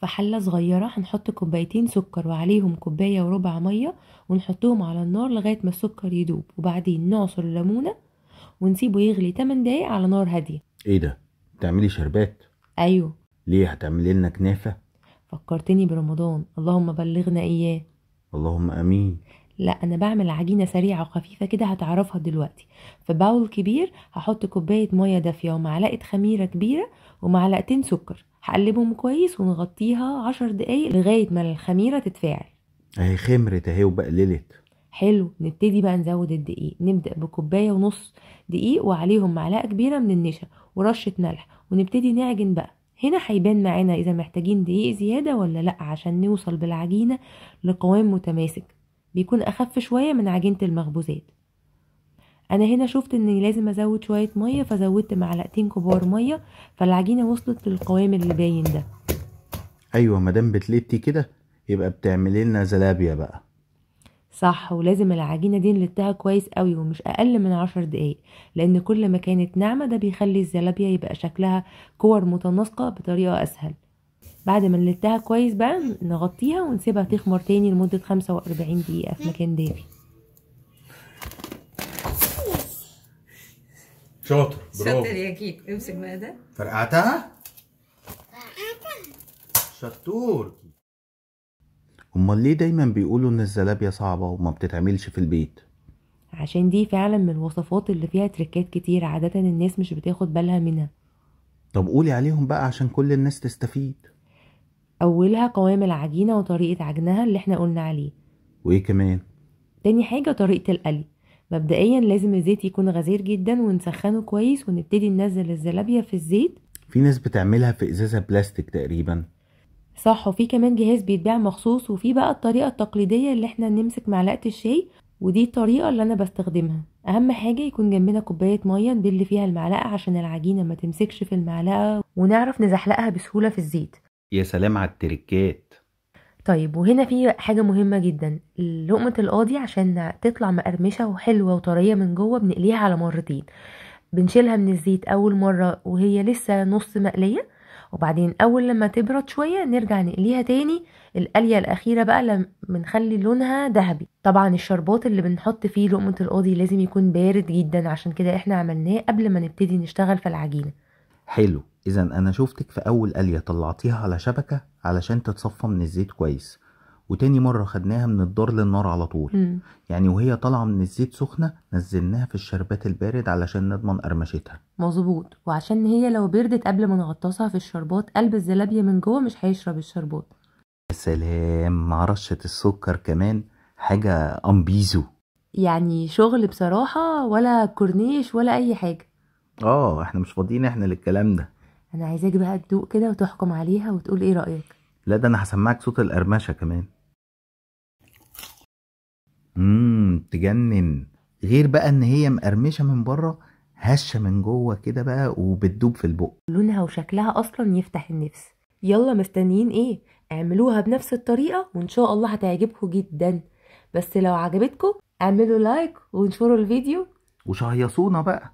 في حلة صغيرة هنحط كوبايتين سكر وعليهم كوباية وربع مية ونحطهم على النار لغاية ما السكر يدوب. وبعدين نعصر الليمونة ونسيبه يغلي 8 دقايق على نار هادية. إيه ده؟ تعملي شربات؟ أيوه. ليه هتعملي لنا كنافة؟ فكرتني برمضان. اللهم بلغنا إياه. اللهم آمين. لا أنا بعمل عجينة سريعة وخفيفة كده هتعرفها دلوقتي. في باول كبير هحط كوباية مية دافية ومعلقة خميرة كبيرة ومعلقتين سكر. هقلبهم كويس ونغطيها عشر دقايق لغاية ما الخميرة تتفاعل. اهي خمرت اهي وبقللت. حلو نبتدي بقى نزود الدقيق. نبدأ بكوباية ونص دقيق وعليهم معلقة كبيرة من النشا ورشة ملح ونبتدي نعجن بقى. هنا هيبان معانا إذا محتاجين دقيق زيادة ولا لأ عشان نوصل بالعجينة لقوام متماسك. بيكون أخف شوية من عجينة المخبوزات. أنا هنا شفت إني لازم أزود شوية مية فزودت معلقتين كبار مية فالعجينة وصلت للقوام اللي باين ده. أيوه مادام بتلتي كده يبقى بتعملي لنا زلابيا بقى. صح ولازم العجينة دي نلتها كويس قوي ومش أقل من عشر دقايق لأن كل ما كانت ناعمة ده بيخلي الزلابيا يبقى شكلها كور متناسقة بطريقة أسهل. بعد ما نلتها كويس بقى نغطيها ونسيبها تخمر تاني لمدة 45 دقيقة في مكان دافي. شاطر شاطر يا كيك امسك بقى ده فرقعتها شطور امال ليه دايما بيقولوا إن الزلابيا صعبة وما بتتعملش في البيت؟ عشان دي فعلا من الوصفات اللي فيها تريكات كتير عادة الناس مش بتاخد بالها منها. طب قولي عليهم بقى عشان كل الناس تستفيد. أولها قوام العجينة وطريقة عجنها اللي إحنا قلنا عليه. وإيه كمان؟ تاني حاجة طريقة القلي. مبدئيا لازم الزيت يكون غزير جدا ونسخنه كويس ونبتدي ننزل الزلابية في الزيت. في ناس بتعملها في إزازة بلاستيك تقريبا. صح وفي كمان جهاز بيتباع مخصوص وفي بقى الطريقة التقليدية اللي إحنا نمسك معلقة الشاي ودي الطريقة اللي أنا بستخدمها. أهم حاجة يكون جنبنا كوباية مية نبل فيها المعلقة عشان العجينة ما تمسكش في المعلقة ونعرف نزحلقها بسهولة في الزيت. يا سلام على التركات طيب وهنا في حاجة مهمة جدا. لقمة القاضي عشان تطلع مقرمشة وحلوة وطرية من جوه بنقليها على مرتين. بنشيلها من الزيت أول مرة وهي لسه نص مقلية وبعدين أول لما تبرد شوية نرجع نقليها تاني. القلية الأخيرة بقى بنخلي لونها ذهبي. طبعا الشربات اللي بنحط فيه لقمة القاضي لازم يكون بارد جدا عشان كده إحنا عملناه قبل ما نبتدي نشتغل في العجينة. حلو. إذا أنا شفتك في أول قلية طلعتيها على شبكة علشان تتصفى من الزيت كويس وتاني مرة خدناها من الدار للنار على طول. مم. يعني وهي طالعة من الزيت سخنة نزلناها في الشربات البارد علشان نضمن قرمشتها. مظبوط. وعشان هي لو بردت قبل ما نغطسها في الشربات قلب الزلابية من جوه مش هيشرب الشربات. يا سلام! مع رشة السكر كمان حاجة أمبيزو. يعني شغل بصراحة ولا كورنيش ولا أي حاجة. آه إحنا مش فاضيين إحنا للكلام ده. أنا عايزاك بقى تدوق كده وتحكم عليها وتقول إيه رأيك. لا ده أنا هسمعك صوت القرمشة كمان. امم تجنن. غير بقى إن هي مقرمشة من بره هشة من جوه كده بقى وبتدوب في البق. لونها وشكلها أصلا يفتح النفس. يلا مستنيين إيه؟ اعملوها بنفس الطريقة وإن شاء الله هتعجبكم جدا. بس لو عجبتكم اعملوا لايك وانشروا الفيديو. وشهيصونا بقى.